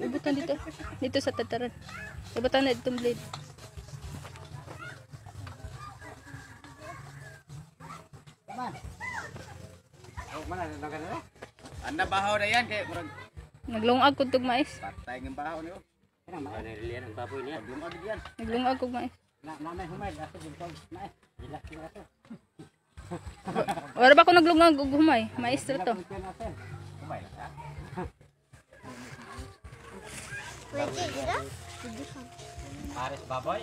ibutan dito. Dito sa tataran. Ibutan na itong blade. Oh, mana na yan, Naglungag kog tug mais. patay ng bahaw niyo. Naglungag. Ila sila to. Wala ba ako naglungag og humay? Mais ra to. Pares baboy.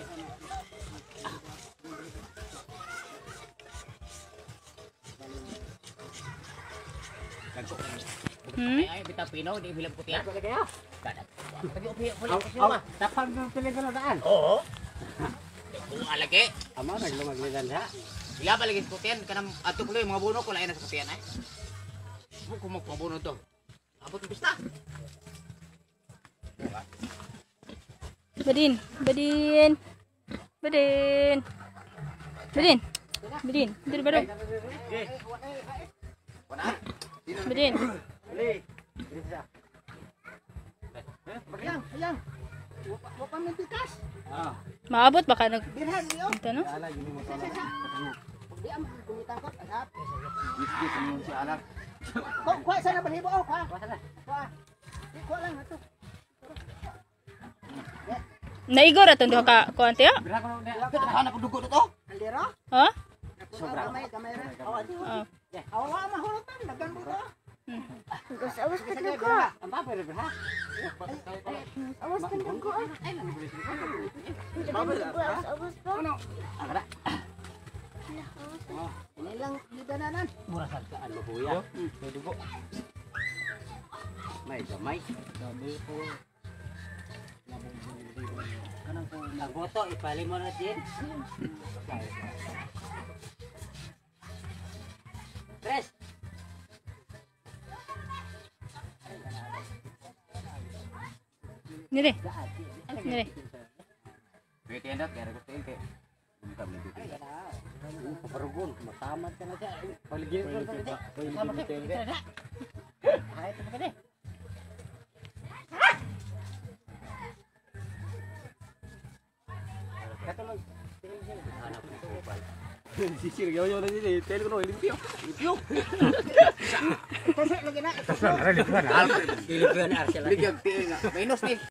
Hmm? Ay, bitaw pinaw, di bilang puti. Ako Pag-upiyok po lang siya pilihan na daan? Oo. Kung alagi. Ama, naglumagligan ha. Sila lagi sa kutiyan? Kanang ato ko mga buno ko lain na sa kutiyan ay. Mo ko mga buno to. Abot ng pista. Badin, badin. Badin. Badin. Badin. Eh, Bayang, bayang. Wa wa pa min pikas. Ah. Maabot baka nag Birhan yo. ito no? Ala gini mo tolong. Di am kumita ko agap. Git-git mo si anak. Ko ko sana balibo oh, sana. Ko. Di ko lang ato. Naigor aton duha ka kuante ya? Bira ko na. Kana ko dugo to. Aldero. Ha? Sobra. Kamay, kamay ra. Oh. Oh. Awa mahurutan dagan mo to. Gus, awas kan ko. Apa apa? Awas kan ko. Awas awas Ini lang di dananan. Murah hargaan mo kuya. Pwede ko. May gamay. Dami ko. Kanang ko. Nagoto, ipali mo na. Ini deh. Ini deh. Duit yang dapat ya, aku tuh kayak bukan beli duit. Pergun, sama kan aja. Kalau gini kan tuh. Kalau gini kan. Ayo tuh deh. sisir kau jauh nanti deh tel kau limpio limpio terus lagi nak terus lagi limpio limpio limpio minus nih